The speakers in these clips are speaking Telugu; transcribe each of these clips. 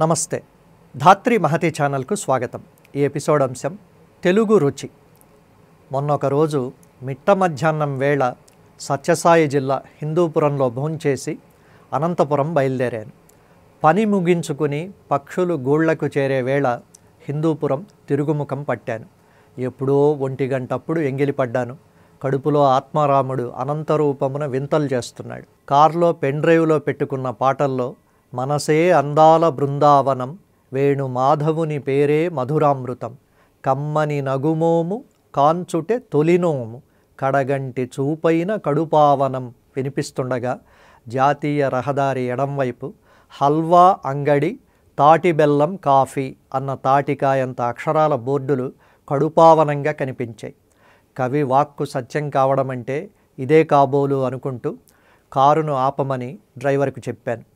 నమస్తే. ధాత్రి మహతి ఛానల్కు స్వాగతం. ఈ ఎపిసోడ్ అంశం తెలుగు రుచి. మొన్న రోజు మిట్ట మధ్యాహ్నం వేళ సత్యసాయి జిల్లా హిందూపురంలో భోంచేసి అనంతపురం బయలుదేరాను. పని ముగించుకుని పక్షులు గూళ్ళకు చేరే వేళ హిందూపురం తిరుగుముఖం పట్టాను. ఎప్పుడో ఒంటి గంటప్పుడు ఎంగిలిపడ్డాను కడుపులో ఆత్మారాముడు అనంతరూపమున వింతలు చేస్తున్నాడు. కారులో పెన్ డ్రైవ్లో పెట్టుకున్న పాటల్లో మనసే అందాల బృందావనం వేణు మాధవుని పేరే మధురామృతం. కమ్మని నగుమోము కాంచుటే తొలినోము కడగంటి చూపైన కడుపావనం వినిపిస్తుండగా జాతీయ రహదారి ఎడంవైపు హల్వా అంగడి తాటి బెల్లం కాఫీ అన్న తాటికాయంత అక్షరాల బోర్డులు కడుపావనంగా కనిపించాయి. కవి వాక్కు సత్యం కావడం అంటే ఇదే కాబోలు అనుకుంటూ కారును ఆపమని డ్రైవర్కు చెప్పాను.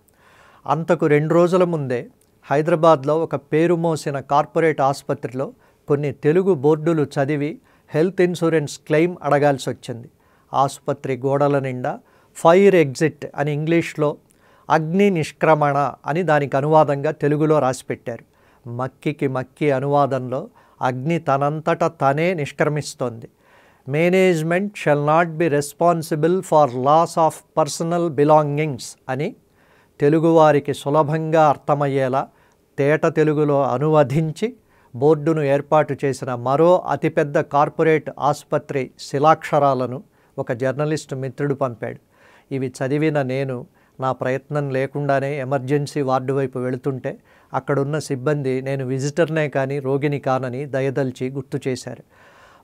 అంతకు రెండు రోజుల ముందే హైదరాబాద్లో ఒక పేరు మోసిన కార్పొరేట్ ఆసుపత్రిలో కొన్ని తెలుగు బోర్డులు చదివి హెల్త్ ఇన్సూరెన్స్ క్లెయిమ్ అడగాల్సి వచ్చింది. ఆసుపత్రి గోడల నిండా ఫైర్ ఎగ్జిట్ అని ఇంగ్లీష్లో అగ్ని నిష్క్రమణ అని దానికి అనువాదంగా తెలుగులో రాసిపెట్టారు. మక్కికి మక్కి అనువాదంలో అగ్ని తనంతట తనే నిష్క్రమిస్తోంది. Management shall not be responsible for loss of personal belongings అని తెలుగువారికి సులభంగా అర్థమయ్యేలా తేట తెలుగులో అనువదించి బోర్డును ఏర్పాటు చేసిన మరో అతిపెద్ద కార్పొరేట్ ఆసుపత్రి శిలాక్షరాలను ఒక జర్నలిస్టు మిత్రుడు పంపాడు. ఇవి చదివిన నేను నా ప్రయత్నం లేకుండానే ఎమర్జెన్సీ వార్డు వైపు వెళుతుంటే అక్కడున్న సిబ్బంది నేను విజిటర్నే కానీ రోగిని కానని దయదల్చి గుర్తు చేశారు.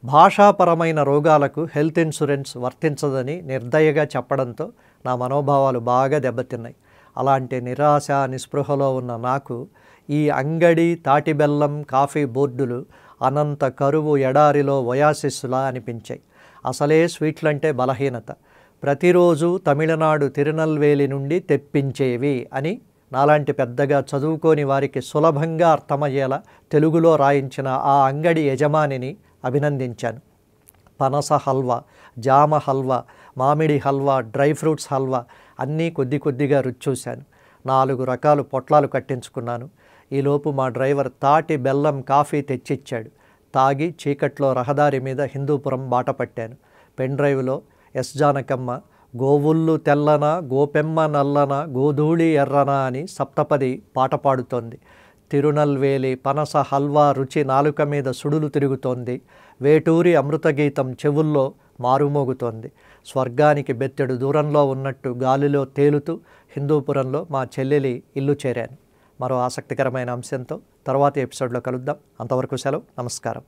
భాషాపరమైన రోగాలకు హెల్త్ ఇన్సూరెన్స్ వర్తించదని నిర్దయగా చెప్పడంతో నా మనోభావాలు బాగా దెబ్బతిన్నాయి. అలాంటి నిరాశ నిస్పృహలో ఉన్న నాకు ఈ అంగడి తాటిబెల్లం కాఫీ బోర్డులు అనంత కరువు ఎడారిలో వయాసిస్సులా అనిపించాయి. అసలే స్వీట్లంటే బలహీనత. ప్రతిరోజు తమిళనాడు తిరునల్వేలి నుండి తెప్పించేవి అని నాలాంటి పెద్దగా చదువుకోని వారికి సులభంగా అర్థమయ్యేలా తెలుగులో రాయించిన ఆ అంగడి యజమానిని అభినందించాను. పనస హల్వా జామ హల్వా మామిడి హల్వా డ్రై ఫ్రూట్స్ హల్వా అన్నీ కొద్ది కొద్దిగా రుచి చూశాను నాలుగు రకాలు పొట్లాలు కట్టించుకున్నాను. ఈలోపు మా డ్రైవర్ తాటి బెల్లం కాఫీ తెచ్చిచ్చాడు. తాగి చీకట్లో రహదారి మీద హిందూపురం బాట పట్టాను. పెన్ డ్రైవ్లో ఎస్ జానకమ్మ గోవుళ్ళు తెల్లన గోపెమ్మ నల్లన గోధూళి ఎర్రన అని సప్తపది పాట పాడుతోంది. తిరునల్వేలి పనస హల్వా రుచి నాలుక మీద సుడులు తిరుగుతోంది. వేటూరి అమృతగీతం చెవుల్లో మారుమోగుతోంది. స్వర్గానికి బెత్తెడు దూరంలో ఉన్నట్టు గాలిలో తేలుతూ హిందూపురంలో మా చెల్లెలి ఇల్లు చేరాను. మరో ఆసక్తికరమైన అంశంతో తర్వాతి ఎపిసోడ్లో కలుద్దాం. అంతవరకు సెలవు. నమస్కారం.